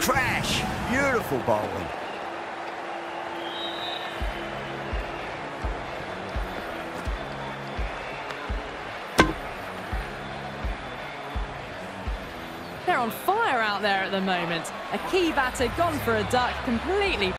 Crash! Beautiful bowling. They're on fire out there at the moment. A key batter gone for a duck, completely